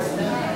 Amen.